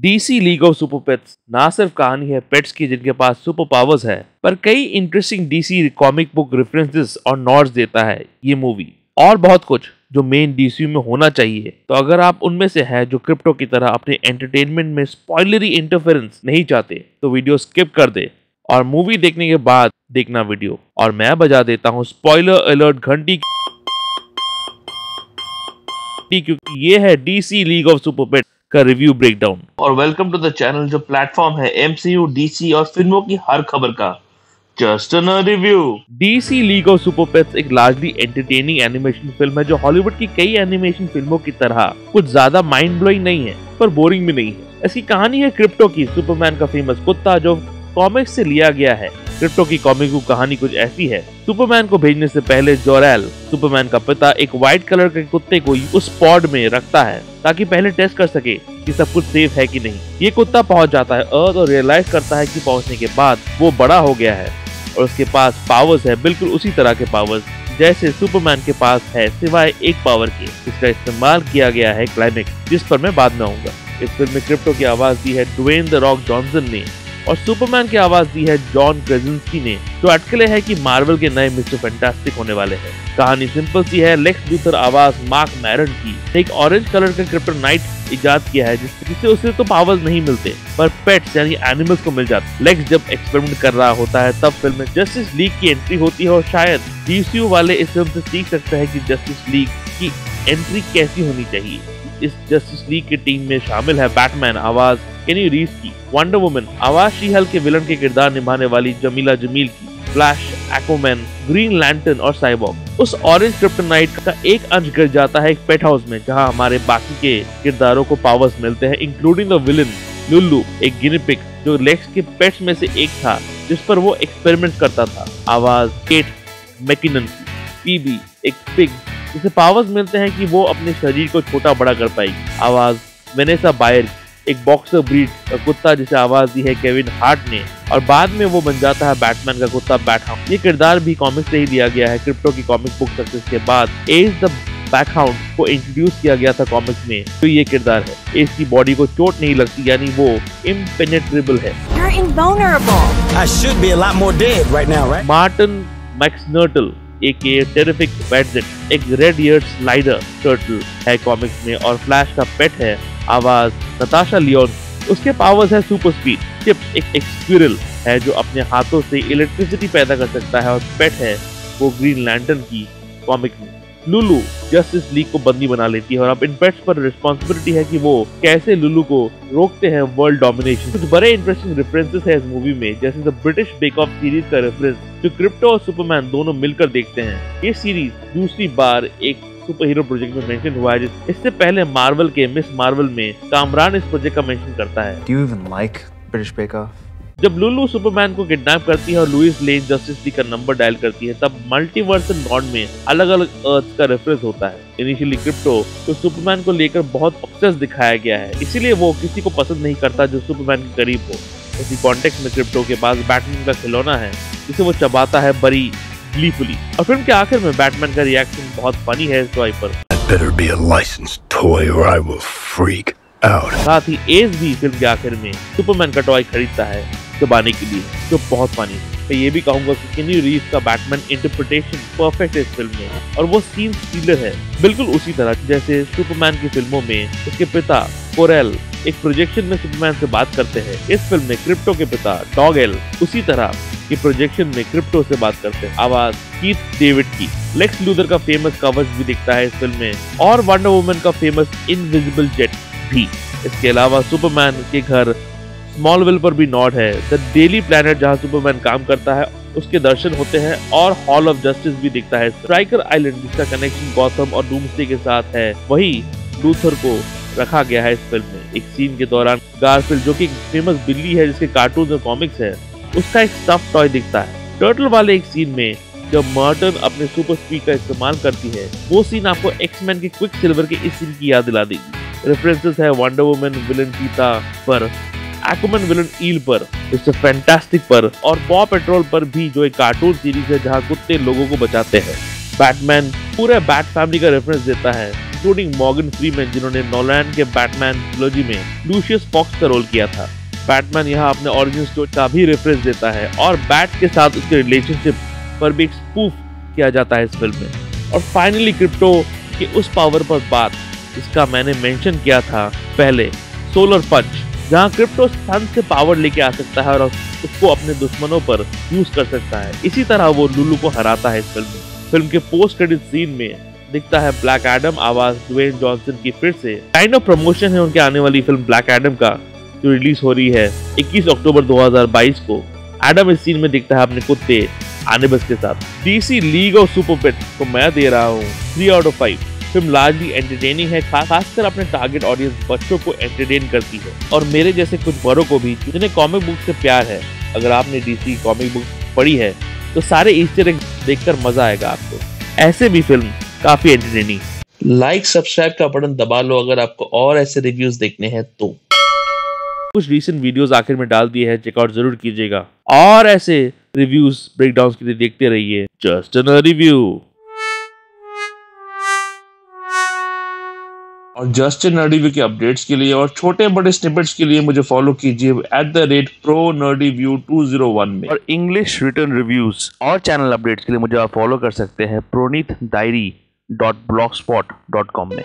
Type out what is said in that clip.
DC league of super pets ना सिर्फ़ कहानी है पेट्स की जिनके पास सुपर पावर्स है, पर कई interesting DC comic book references और नोट्स देता है ये मूवी और बहुत कुछ जो मेन डीसी में होना चाहिए। तो अगर आप उनमें से है जो क्रिप्टो की तरह अपने एंटरटेनमेंट में स्पॉइलरी इंटरफेरेंस नहीं चाहते तो वीडियो स्किप कर दे। और मूवी देखने के बाद देखना वीडियो और मैं बजा देता हूँ स्पॉइलर अलर्ट घंटी क्योंकि ये है DC league of super pet का रिव्यू ब्रेकडाउन और वेलकम टू द चैनल जो प्लेटफॉर्म है एमसीयू डीसी और फ़िल्मों की हर खबर का। Just a review DC league of super pets एक लार्जली एंटरटेनिंग एनिमेशन फ़िल्म है जो हॉलीवुड की कई एनिमेशन फ़िल्मों की तरह कुछ ज़्यादा माइंड ब्लोइंग नहीं है पर बोरिंग भी नहीं है। ऐसी कहानी है क्रिप्टो की सुपरमैन का फ़ेमस कुत्ता जो कॉमिक्स से लिया गया है। क्रिप्टो की कॉमिक बुक कहानी कुछ ऐसी है। सुपरमैन को भेजने से पहले जोरेल सुपरमैन का पिता, एक व्हाइट कलर के कुत्ते को उस पॉड में रखता है, ताकि पहले टेस्ट कर सके कि सब कुछ सेफ़ है कि नहीं। ये कुत्ता पहुँच जाता है अर्थ और रियलाइज़ करता है कि पहुँचने के बाद वो बड़ा हो गया है, और उसके पास पावर्स है, बिल्कुल उसी तरह के पावर्स जैसे सुपरमैन के पास है, सिवाय एक पावर के। इसका इस्तेमाल किया गया है क्लाइमेक्स जिस पर मैं बाद में आऊँगा। इस फ़िल्म में क्रिप्टो की आवाज़ दी है ड्वेन द रॉक जॉनसन ने। और सुपरमैन की आवाज़ दी है जॉन क्रेजेंस्की ने, जो अटकले है कि मार्वल के नए मिस्टर फैंटास्टिक होने वाले हैं। कहानी सिंपल सी है, लेक्स लूथर आवाज़ मार्क मैरन की। एक ऑरेंज कलर का क्रिप्टो नाइट इजाद किया है, जिससे उसे तो पावर्स नहीं मिलते, पर पेट्स यानी एनिमल्स को मिल जाते लेक्स जब एक्सपेरिमेंट कर रहा होता है, तब फ़िल्म में जस्टिस लीग की एंट्री होती है और शायद डीसीयू वाले इस फ़िल्म से सीख सकते हैं कि जस्टिस लीग की एंट्री कैसी होनी चाहिए। इस जस्टिस लीग की टीम में शामिल है। बैटमैन आवाज़ केनी रीस की वंडर वुमन आवाज़ शीहल के विलन के किरदार निभाने वाली जमीला जमील की फ्लैश एक्ोमैन ग्रीन लैंटन और साइबॉग उस ऑरेंज क्रिप्टोनाइट का एक अंश गिर जाता है एक पेट हाउस में, जहाँ हमारे बाकी के किरदारों को पावर्स मिलते हैं इंक्लूडिंग द विलन लुल्लू एक गिनिपिक जो लेक्स के पेट्स में से एक था, जिस पर वो एक्सपेरिमेंट करता था। आवाज़ केट मैकिनन पीबी एक पिग जिसे पावर्स मिलते हैं कि वो अपने शरीर को छोटा बड़ा कर पाएगी। आवाज़ वेनेसा बायर एक बॉक्सर ब्रीड का कुत्ता जिसे आवाज़ दी है केविन हार्ट ने और बाद में वो बन जाता है बैटमैन का कुत्ता बैटहाउंड ये किरदार भी कॉमिक्स से ही दिया गया है क्रिप्टो की कॉमिक बुक सक्सेस के बाद। एज द बैकहाउंड को इंट्रोड्यूस किया गया था कॉमिक्स में तो ये किरदार है। एज की बॉडी को चोट नहीं लगती यानी वो इम्पेनेट्रेबल है। मार्टिन मैक्सनर्टल एक टेरिफिक बैडजेट एक रेड ईयर स्लाइडर टर्टल है कॉमिक्स में और फ्लैश का पेट है आवाज़ नताशा लियोन उसके पावर्स है सुपर स्पीड चिप एक एक्सक्यूरल है जो अपने हाथों से इलेक्ट्रिसिटी पैदा कर सकता है और पेट है वो ग्रीन लैंडन की कॉमिक में। लुलू जस्टिस लीग को बंदी बना लेती है और अब इन पेट्स पर रिस्पॉन्सिबिलिटी है कि वो कैसे लुलू को रोकते हैं वर्ल्ड डोमिनेशन कुछ बड़े इंटरेस्टिंग रेफरेंसेस है इस मूवी में, जैसे the British Bake Off series का रेफरेंस जो क्रिप्टो और सुपरमैन दोनों मिलकर देखते हैं। ये सीरीज़ दूसरी बार एक सुपर हीरो प्रोजेक्ट में मेंशन हुआ है इससे पहले मार्वल के मिस मार्वल में कामरान इस प्रोजेक्ट का मेंशन करता है। जब लुलू सुपरमैन को किडनैप करती है और लुइस लेन जस्टिस लीग का नंबर डायल करती है तब मल्टीवर्सल गॉड में अलग अलग अर्थ का रेफरेंस होता है। इनिशियली क्रिप्टो तो सुपरमैन को लेकर बहुत ऑब्सेस दिखाया गया है। इसीलिए वो किसी को पसंद नहीं करता जो सुपरमैन के करीब हो। इसी कॉन्टेक्स्ट में क्रिप्टो के पास बैटमैन का खिलौना है जिसे वो चबाता है बड़ी gleefully. और फ़िल्म के आखिर में बैटमैन का रिएक्शन बहुत फनी है इस टॉय पर। Better be a licensed toy or I will freak out. साथ ही एज भी फ़िल्म के आखिर में सुपरमैन का टॉय खरीदता है। चबाने के लिए, जो बहुत है। मैं ये भी कहूँगा कि किनी रीव का बैटमैन इंटरप्रिटेशन परफेक्ट है इस फ़िल्म में, और वो सीन स्टीलर है। बिल्कुल उसी तरह, जैसे सुपरमैन की फ़िल्मों में उसके पिता कोरेल एक प्रोजेक्शन में सुपरमैन से बात करते हैं। इस फ़िल्म में क्रिप्टो के पिता डॉगेल उसी तरह की प्रोजेक्शन में क्रिप्टो से बात करते हैं। आवाज़ कीथ डेविड की। लेक्स लूदर का फ़ेमस कवच भी दिखता है इस फ़िल्म में, और वंडर वुमन का फ़ेमस इनविजिबल जेट भी। इसके अलावा सुपरमैन के घर स्मॉलविल पर भी नॉट है। द डेली प्लेनेट जहाँ सुपरमैन काम करता है, उसके दर्शन होते हैं और हॉल ऑफ़ जस्टिस भी दिखता है। स्ट्राइकर आइलैंड जिसका कनेक्शन गौतम और डूम्सडे के साथ है, वही लूथर को रखा गया है इस फ़िल्म में। एक सीन के दौरान गारफिल्ड जो कि फ़ेमस बिल्ली है, जिसके कार्टून और कॉमिक्स है, उसका एक स्टफ़ टॉय दिखता है। टर्टल वाले एक सीन में जब मर्टन अपने सुपर स्पीड का इस्तेमाल करती है, वो सीन आपको एक्समैन के क्विक सिल्वर के इस सीन की याद दिला देगी। रेफरेंसेस है वंडर वुमन विलन चीता पर। एक्मन विलन ईल पर मिस्टर फैंटास्टिक पर और पॉ पेट्रोल पर भी जो एक कार्टून सीरीज़ है जहाँ कुत्ते लोगों को बचाते हैं। बैटमैन पूरे बैट फैमिली का रेफरेंस देता है इंक्लूडिंग मॉर्गन फ्रीमैन जिन्होंने नोलैंड के बैटमैन ट्रिलॉजी में लूशियस फॉक्स का रोल किया था। बैटमैन यहाँ अपने ओरिजिन स्टोरी का भी रेफरेंस देता है और बैट के साथ उसके रिलेशनशिप पर भी एक स्पूफ किया जाता है इस फ़िल्म में। और फाइनली क्रिप्टो की उस पावर पर बात जिसका मैंने मेंशन किया था पहले सोलर पंच जहाँ क्रिप्टो सन से पावर लेके आ सकता है और उसको अपने दुश्मनों पर यूज़ कर सकता है। इसी तरह वो लुलू को हराता है इस फ़िल्म में। फ़िल्म के पोस्ट क्रेडिट सीन में दिखता है ब्लैक एडम आवाज़ ड्वेन जॉनसन की फिर से। काइंड ऑफ़ प्रमोशन है उनके आने वाली फ़िल्म ब्लैक एडम का, जो रिलीज़ हो रही है 21 अक्टूबर 2022 को। एडम इस सीन में दिखता है अपने कुत्ते आनिबस के साथ। DC league of super pet को मैं दे रहा हूँ। Three out of five film largely entertaining है खासकर अपने टारगेट ऑडियंस बच्चों को एंटरटेन करती है। और मेरे जैसे कुछ बड़ों को भी, जिन्हें कॉमिक बुक से प्यार है, अगर आपने डीसी कॉमिक बुक पढ़ी है तो सारे ईस्टर एग देखकर मज़ा आएगा आपको। ऐसे भी फ़िल्म काफ़ी एंटरटेनिंग लाइक सब्सक्राइब का बटन दबा लो अगर आपको और ऐसे रिव्यूज़ देखने हैं तो। कुछ रीसेंट वीडियोस आखिर में डाल दिए हैं चेकआउट ज़रूर कीजिएगा। और ऐसे रिव्यूज़ ब्रेकडाउन के लिए देखते रहिए। जस्ट रिव्यू और जस्टिन नर्डी के अपडेट्स के लिए और छोटे बड़े स्निपेट्स के लिए मुझे फॉलो कीजिए at the rate pro nerdy view two zero one में। और इंग्लिश रिटर्न रिव्यूज़ और चैनल अपडेट्स के लिए मुझे आप फॉलो कर सकते हैं Praneet diary dot blog spot dot com में।